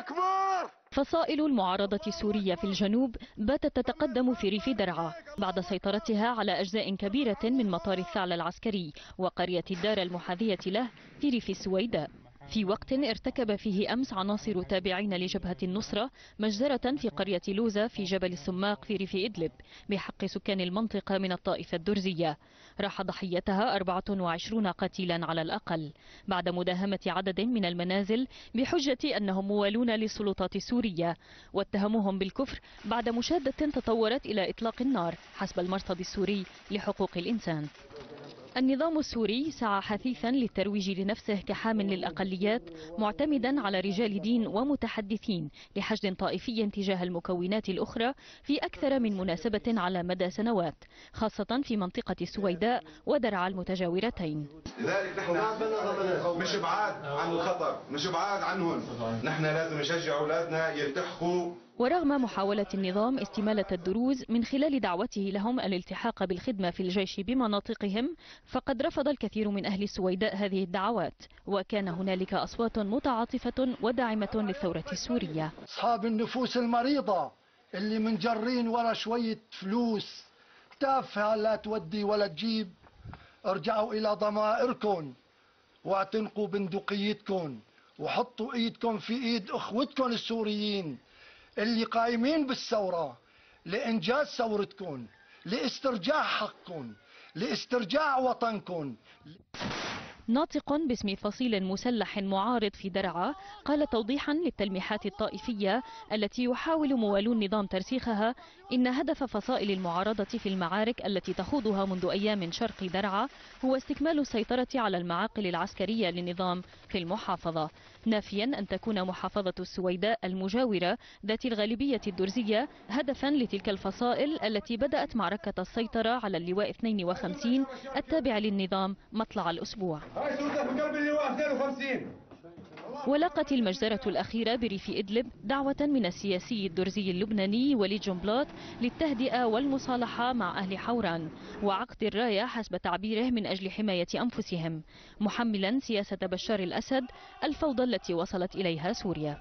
أكبر! فصائل المعارضة السورية في الجنوب باتت تتقدم في ريف درعا بعد سيطرتها على أجزاء كبيرة من مطار الثعلب العسكري وقرية الدار المحاذية له في ريف السويداء. في وقت ارتكب فيه أمس عناصر تابعين لجبهة النصرة مجزرة في قرية لوزة في جبل السماق في ريف إدلب بحق سكان المنطقة من الطائفة الدرزية. راح ضحيتها 24 قتيلا على الأقل. بعد مداهمة عدد من المنازل بحجة أنهم موالون للسلطات السورية واتهموهم بالكفر بعد مشادة تطورت إلى إطلاق النار حسب المرصد السوري لحقوق الإنسان. النظام السوري سعى حثيثا للترويج لنفسه كحام للأقليات معتمدا على رجال دين ومتحدثين لحشد طائفي تجاه المكونات الأخرى في أكثر من مناسبة على مدى سنوات خاصة في منطقة السويداء ودرعا المتجاورتين. لذلك نحن مش بعاد عن الخطر مش بعاد عنهم. نحن لازم نشجع أولادنا يلتحقوا. ورغم محاولة النظام استمالة الدروز من خلال دعوته لهم الالتحاق بالخدمة في الجيش بمناطقهم فقد رفض الكثير من أهل السويداء هذه الدعوات وكان هنالك أصوات متعاطفة وداعمة للثورة السورية. أصحاب النفوس المريضة اللي منجرين ورا شوية فلوس تافهة لا تودي ولا تجيب. ارجعوا إلى ضمائركم واعتنقوا بندقيتكم وحطوا إيدكم في إيد إخوتكم السوريين اللي قايمين بالثورة لإنجاز ثورتكم لاسترجاع حقكم. لاسترجاع وطنكم ناطق باسم فصيل مسلح معارض في درعا قال توضيحا للتلميحات الطائفية التي يحاول موالو النظام ترسيخها إن هدف فصائل المعارضة في المعارك التي تخوضها منذ أيام شرق درعا هو استكمال السيطرة على المعاقل العسكرية للنظام في المحافظة. نافيا أن تكون محافظة السويداء المجاورة ذات الغالبية الدرزية هدفا لتلك الفصائل التي بدأت معركة السيطرة على اللواء 52 التابع للنظام مطلع الأسبوع. ولقت المجزرة الأخيرة بريف إدلب دعوة من السياسي الدرزي اللبناني وليد جنبلاط للتهدئة والمصالحة مع أهل حوران وعقد الراية حسب تعبيره من أجل حماية أنفسهم محملا سياسة بشار الأسد الفوضى التي وصلت إليها سوريا.